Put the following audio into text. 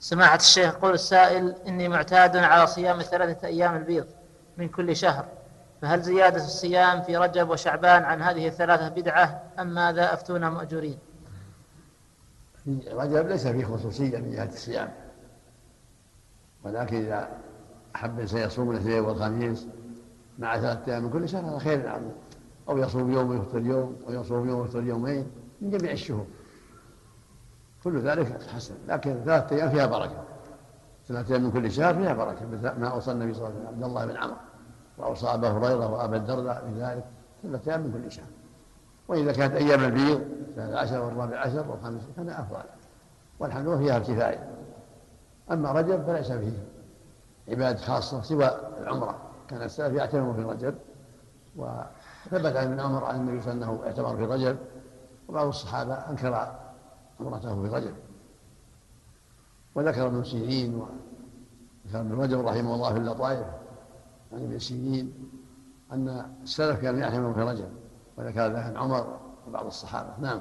سماحة الشيخ يقول السائل إني معتاد على صيام ثلاثة أيام البيض من كل شهر فهل زيادة الصيام في رجب وشعبان عن هذه الثلاثة بدعة أم ماذا أفتونا مأجورين في رجب ليس فيه خصوصية من جهة الصيام ولكن إذا أحب سيصوم الاثنين والخميس مع ثلاثة أيام من كل شهر هذا خير عظيم أو يصوم يوم ويفطر يوم أو يصوم يوم ويفطر يومين من جميع الشهور. كل ذلك حسن لكن ثلاثة أيام فيها بركة. ثلاثة أيام من كل شهر فيها بركة مثل ما أوصى النبي صلى الله عليه وسلم عبد الله بن عمرو وأوصى أبا هريرة وأبا الدرداء بذلك. ثلاثة أيام من كل شهر. وإذا كانت أيام البيض الثالث عشر والرابع عشر والخامس فهذا أفضل. والحمد لله فيها الكفاية أما رجب فليس فيه. عباد خاصة سوى العمرة. كان السلف يعتمر في رجب وثبت عن ابن عمر عن النبي صلى الله عليه وسلم أنه اعتمر في رجب وبعض الصحابة أنكر عمرته في رجب وذكر ابن سيرين وذكر ابن رجب رحمه الله في اللطائف عن ابن سيرين أن السلف كانوا يعتمرون في رجب وذكر ذلك عن عمر وبعض الصحابة. نعم.